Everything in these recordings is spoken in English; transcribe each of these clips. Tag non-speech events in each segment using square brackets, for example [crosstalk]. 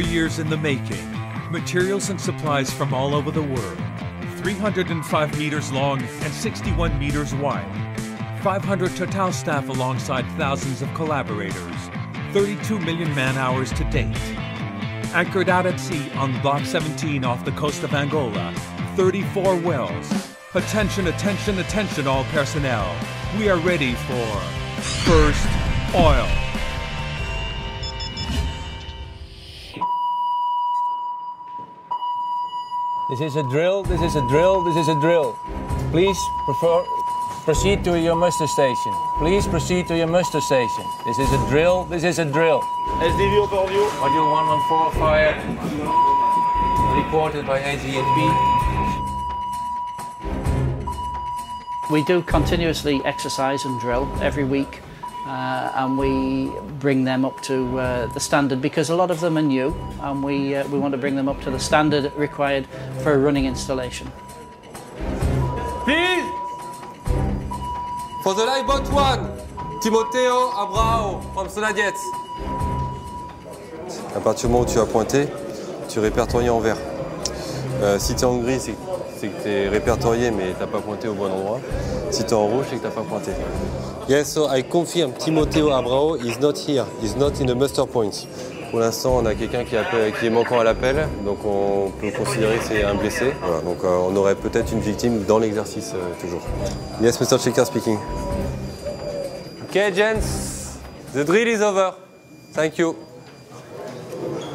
Four years in the making. Materials and supplies from all over the world. 305 meters long and 61 meters wide. 500 Total staff alongside thousands of collaborators. 32 million man hours to date. Anchored out at sea on Block 17 off the coast of Angola. 34 wells. Attention, attention, attention, all personnel. We are ready for First Oil. This is a drill, this is a drill, this is a drill. Please prefer, proceed to your muster station. Please proceed to your muster station. This is a drill, this is a drill. SDV overview. Module 114 fired. Reported by AZNP. We do continuously exercise and drill every week. Uh, and we bring them up to uh, the standard because a lot of them are new and we, uh, we want to bring them up to the standard required for a running installation. Please. For the lifeboat one, Timoteo Abrao from Sonadiet. À partir du moment où tu as pointé, tu répertories en vert. Euh, si tu es en gris, c'est c'est que tu es répertorié mais tu n'as pas pointé au bon endroit. Si tu es en rouge, c'est que tu n'as pas pointé. Yes, so I confirm Timoteo Abrao is not here. He's not in the muster point. Pour l'instant, on a quelqu'un qui, qui, est manquant à l'appel, donc on peut considérer que c'est un blessé. Voilà, donc euh, on aurait peut-être une victime dans l'exercice euh, toujours. Yes, Mr. Checker speaking. Ok, gents, the drill is over. Thank you.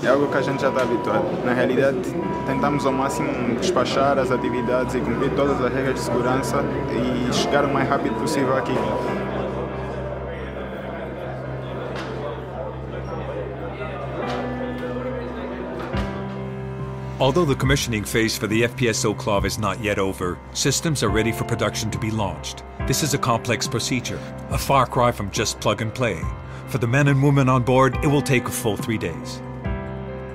É algo que a gente já está habituado. Na realidade, tentamos ao máximo despachar as atividades e cumprir todas as regras de segurança e chegar o mais rápido possível aqui. Although the commissioning phase for the FPSO CLOV is not yet over, systems are ready for production to be launched. This is a complex procedure, a far cry from just plug and play. For the men and women on board, it will take a full three days.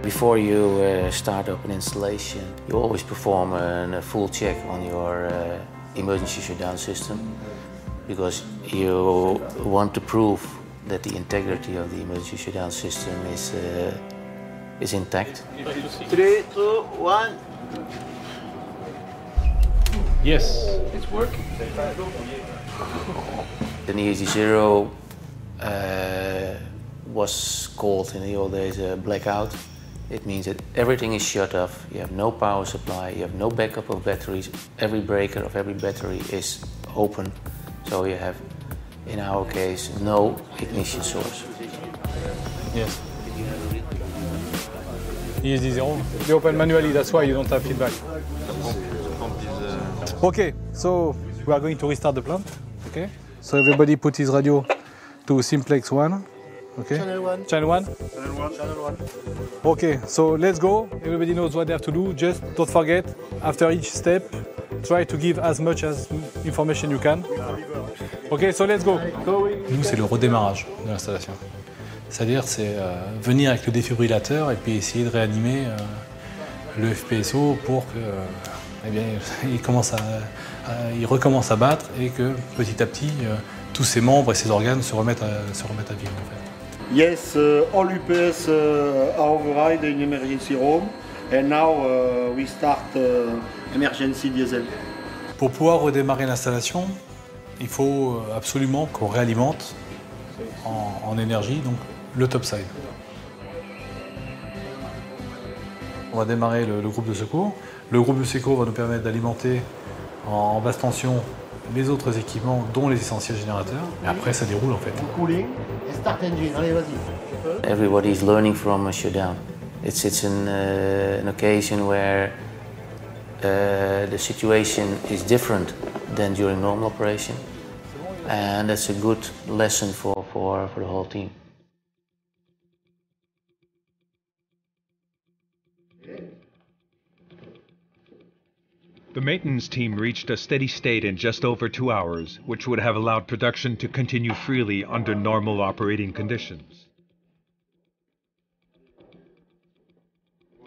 Before you uh, start up an installation, you always perform a, a full check on your uh, emergency shutdown system because you want to prove that the integrity of the emergency shutdown system is, uh, is intact. Three, two, one. Yes, it's working. [laughs] The ESD Zero uh, was called in the old days a blackout. It means that everything is shut off, you have no power supply, you have no backup of batteries, every breaker of every battery is open, so you have, in our case, no ignition source. Yes. ESD zero. They open manually, that's why you don't have feedback. Okay, so we are going to restart the plant. Okay, so everybody put his radio to simplex one. Okay. Channel 1. Channel 1? Channel 1. Channel 1. Okay, so let's go. Everybody knows what they have to do. Just don't forget, after each step, try to give as much as information you can. Okay, so let's go. Nous, c'est le redémarrage de l'installation. C'est-à-dire, c'est euh, venir avec le défibrillateur et puis essayer de réanimer euh, le FPSO pour que, euh, eh bien, [laughs] il, commence à, à, il recommence à battre et que petit à petit, euh, tous ses membres et ses organes se remettent à, se remettent à vivre. En fait. Yes, uh, all UPS uh, are override in emergency room, and now uh, we start emergency diesel. Pour pouvoir redémarrer l'installation, il faut euh, absolument qu'on réalimente en, énergie donc le topside. On va démarrer le, groupe de secours. Le groupe de secours va nous permettre d'alimenter en, en basse tension les autres équipements, dont les essentiels générateurs. Et après, ça déroule en fait. Cooling et start engine. Allez, vas-y. Everybody is learning from a shutdown. It's, it's an, uh, an occasion where uh, the situation is different than during normal operation. And that's a good lesson for, for, for the whole team. The maintenance team reached a steady state in just over two hours, which would have allowed production to continue freely under normal operating conditions.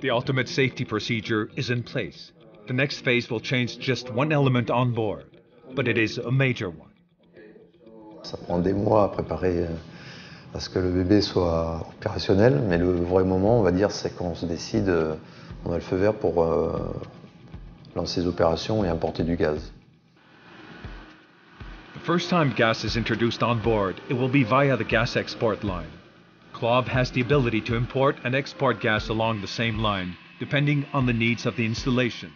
The ultimate safety procedure is in place. The next phase will change just one element on board, but it is a major one. Ça prend des mois à préparer euh, parce que le bébé soit opérationnel, mais le vrai moment, on va dire, c'est quand on se décide, euh, on a le feu vert pour euh, lancer les opérations et importer du gaz. The first time gas is introduced on board, it will be via the gas export line. CLOV has the ability to import and export gas along the same line, depending on the needs of the installation.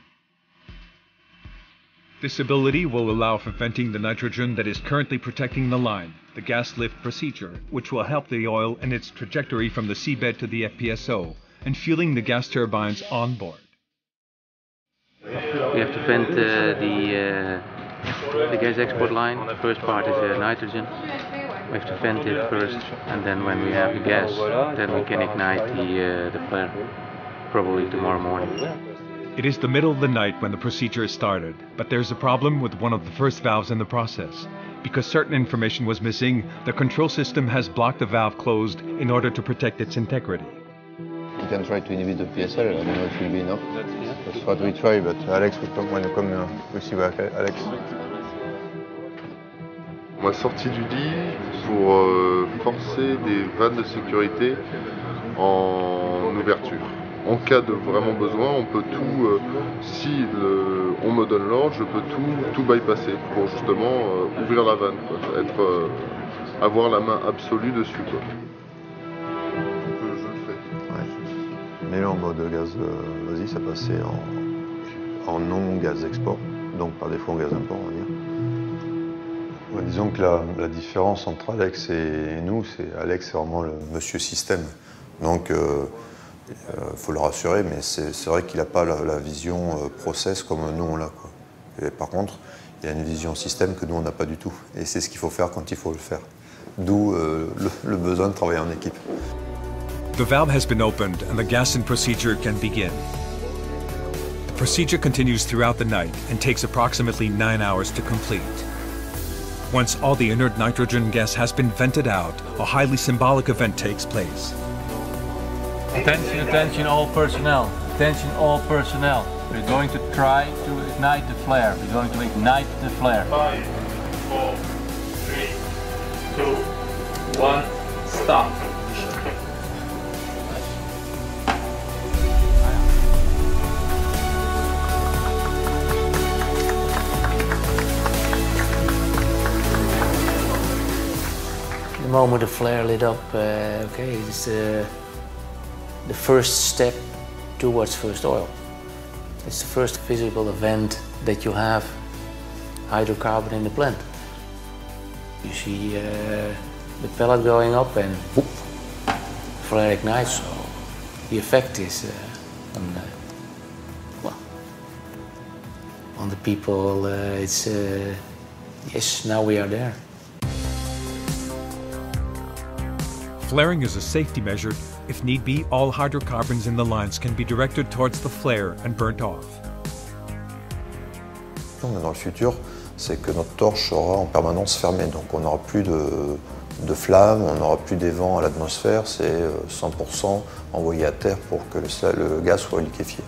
This ability will allow for venting the nitrogen that is currently protecting the line, the gas lift procedure, which will help the oil in its trajectory from the seabed to the FPSO, and fueling the gas turbines on board. We have to vent uh, the, uh, the gas export line. The first part is uh, nitrogen. We have to vent it first, and then when we have the gas, then we can ignite the, the flare, probably tomorrow morning. It is the middle of the night when the procedure is started, but there's a problem with one of the first valves in the process. Because certain information was missing, the control system has blocked the valve closed in order to protect its integrity. You can try to inhibit the PSL, I don't know if it will be enough. That's what we try, but Alex will come when you come, uh, we'll see what Alex. On m'a sorti du lit pour euh, forcer des vannes de sécurité en ouverture. En cas de vraiment besoin, on peut tout, euh, si le- on me donne l'ordre, je peux tout, tout bypasser pour justement euh, ouvrir la vanne, quoi. Être, euh, avoir la main absolue dessus. Quoi. Mais là, en mode gaz, euh, vas-y, ça passait en, en non gaz export, donc par défaut en gaz import, on va dire. Disons que la, différence entre Alex et nous, c'est Alex, c'est vraiment le monsieur système. Donc, il faut le rassurer, mais c'est vrai qu'il n'a pas la, vision euh, process comme nous on l'a. par contre, il a une vision système que nous on n'a pas du tout. Et c'est ce qu'il faut faire quand il faut le faire. D'où euh, le besoin de travailler en équipe. The valve has been opened and the gas in procedure can begin. The procedure continues throughout the night and takes approximately nine hours to complete. Once all the inert nitrogen gas has been vented out, a highly symbolic event takes place. Attention, attention all personnel. Attention all personnel. We're going to try to ignite the flare. We're going to ignite the flare. Five, four, three, two, one, stop. The moment the flare lit up, uh, okay, it's uh, the first step towards first oil. It's the first visible event that you have hydrocarbon in the plant. You see uh, the pellet going up and whoop, flare ignites. So the effect is uh, on, well, on the people. Uh, it's uh, yes, now we are there. Flaring is a safety measure. If need be, all hydrocarbons in the lines can be directed towards the flare and burnt off. Dans le futur, c'est que notre torche sera en permanence fermée, donc on n'aura plus de, de flammes, on n'aura plus des vents à l'atmosphère, c'est euh, 100% envoyé à terre pour que le, le gaz soit liquéfié.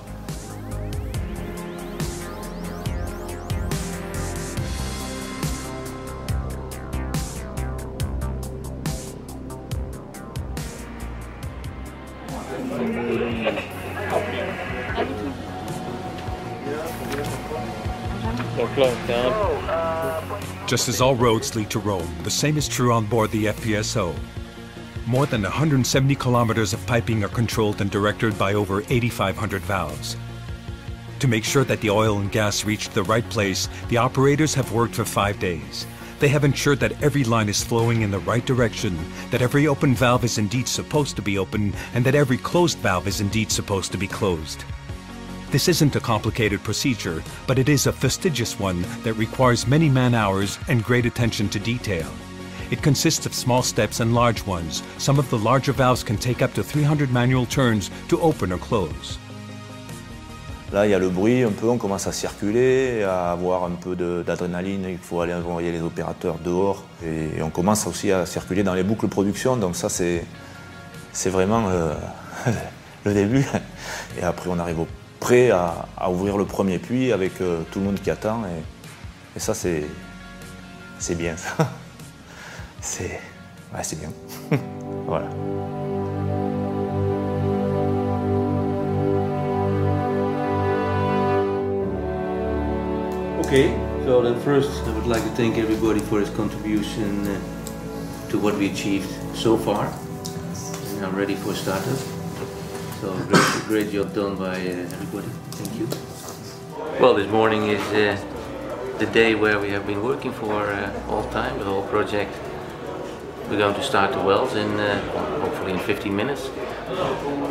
Just as all roads lead to Rome, the same is true on board the FPSO. More than 170 kilometers of piping are controlled and directed by over 8,500 valves. To make sure that the oil and gas reach the right place, the operators have worked for five days. They have ensured that every line is flowing in the right direction, that every open valve is indeed supposed to be open, and that every closed valve is indeed supposed to be closed. This isn't a complicated procedure, but it is a fastidious one that requires many man hours and great attention to detail. It consists of small steps and large ones. Some of the larger valves can take up to 300 manual turns to open or close. Là, il y a le bruit un peu, on commence à circuler, à avoir un peu d'adrénaline, il faut aller envoyer les opérateurs dehors. Et on commence aussi à circuler dans les boucles production, donc ça c'est vraiment euh, [laughs] le début. Et après on arrive au prêt à, ouvrir le premier puits avec euh, tout le monde qui attend. Et, ça c'est bien ça. [laughs] C'est bien. [laughs] voilà. Okay, so then first I would like to thank everybody for his contribution uh, to what we achieved so far. And I'm ready for startup. So great, great job done by uh, everybody. Thank you. Well, this morning is uh, the day where we have been working for uh, all time, the whole project. We're going to start the wells in uh, hopefully in 15 minutes.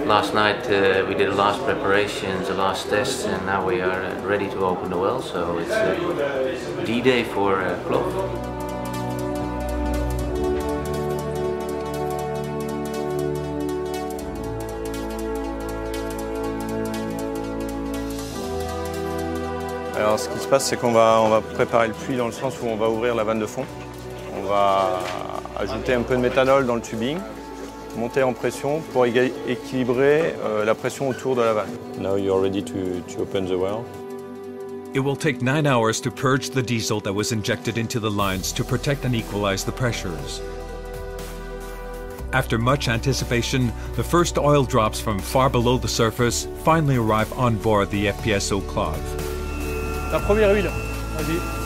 Last night uh, we did the last preparations, the last tests, and now we are uh, ready to open the well. So it's uh, D-Day for uh, CLOV. Alors ce qui se passe, c'est qu'on va, on va préparer le puits dans le sens où on va ouvrir la vanne de fond. On va ajouter un peu de méthanol dans le tubing, monter en pression pour équilibrer euh, la pression autour de la vanne. Now you're ready to, to open the well? It will take nine hours to purge the diesel that was injected into the lines to protect and equalize the pressures. After much anticipation, the first oil drops from far below the surface finally arrive on board the FPSO Clove. La première huile, vas-y.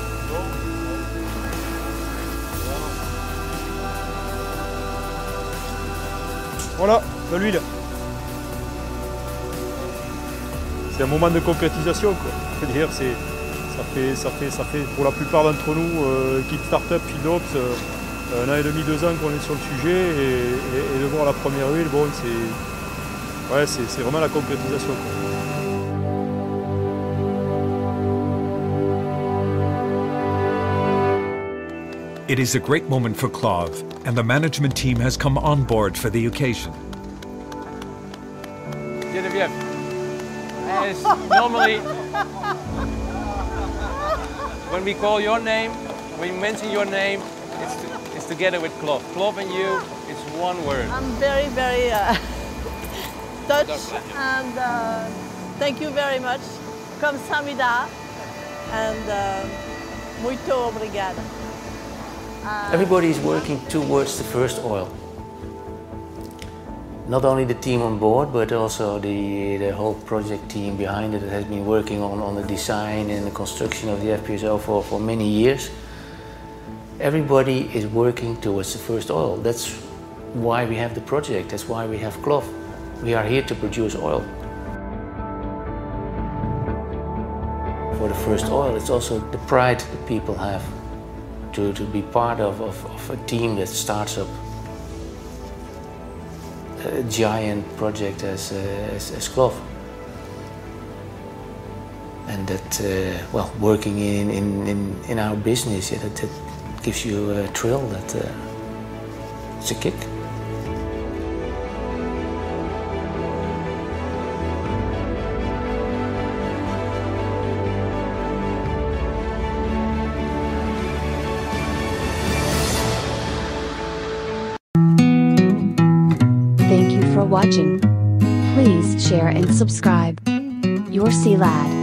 Voilà, de l'huile. C'est un moment de concrétisation, quoi. C'est, ça fait, ça fait, ça fait pour la plupart d'entre nous, euh, équipe start-up, euh, un an et demi, deux ans qu'on est sur le sujet, et, de voir la première huile, bon, c'est, ouais, c'est, vraiment la concrétisation. It is a great moment for CLOV, and the management team has come on board for the occasion. Geneviève. As normally, when we call your name, when we mention your name, it's, it's together with CLOV. CLOV and you, it's one word. I'm very, very uh, [laughs] touched and uh, thank you very much. Kamsahamnida and uh, muito obrigada. Everybody is working towards the first oil. Not only the team on board, but also the, the whole project team behind it that has been working on, on the design and the construction of the FPSO for, for many years. Everybody is working towards the first oil. That's why we have the project, that's why we have CLOV. We are here to produce oil. For the first oil, it's also the pride that people have to, to be part of, of, of a team that starts up a giant project as, uh, as, as CLOV. And that, uh, well, working in, in, in, in our business, yeah, that, that gives you a thrill, that uh, it's a kick. Watching. Please share and subscribe. Your Sea Lad.